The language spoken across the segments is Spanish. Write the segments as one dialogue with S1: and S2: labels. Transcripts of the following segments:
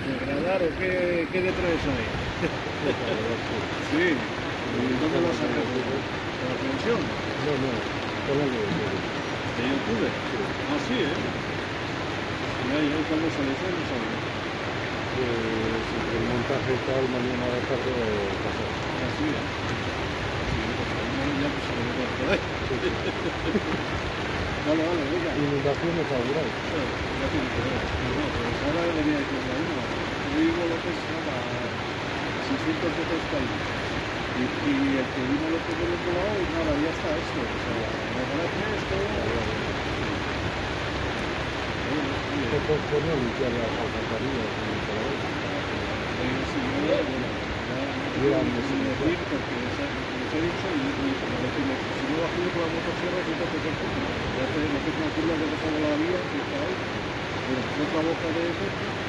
S1: ¿Gradar o qué, qué de tres hay? sí. ¿Y dónde lo sacas? ¿De la televisión?
S2: No, no, póngale.
S1: ¿De YouTube? Ah, sí, ¿eh? Y cuando sale eso, no sale.
S2: Pues el montaje tal mañana la tarde pasado.
S1: Ah, sí, ¿eh? Sí, pues ya pues se lo voy a por ahí. Vale, vale, venga.
S2: Inundaciones laborales.
S1: Que. No, pues ahora venía a vivo lo que es nada, 600 metros caídos. Y, y el que vino lo que del otro lado, y nada, ya está esto. O sea, me parece esto.
S2: Se posponía limpiar las alcantarillas por ahí.
S1: eh, sí, yo, bueno, ya no sé decir porque les he, dicho y, decirles, si no bajo yo con la motosierra, que entonces es. Ya te me tengo una curva que pasado la vía, que está ahí. Pues otra boca de efecto.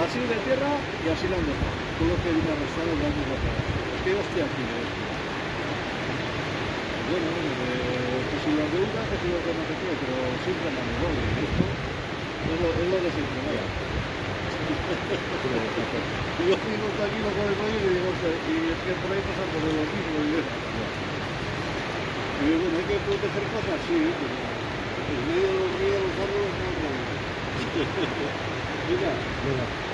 S1: Así de tierra y así la han dejado. Todo lo que una restada lo han dejado. Es que yo estoy aquí. ¿eh? Bueno, eh, que si las deudas, que si los de no sé qué, pero siempre andan igual. y Esto es lo, es lo de siempre. vaya. Y yo sigo tranquilo con el rollo y digo, "Ostras, y es que por ahí pasa por lo mismo. Y y digo, bueno, hay que proteger cosas, sí, pero en medio de los ríos, los árboles, no hay problema. Mira,
S2: Venga,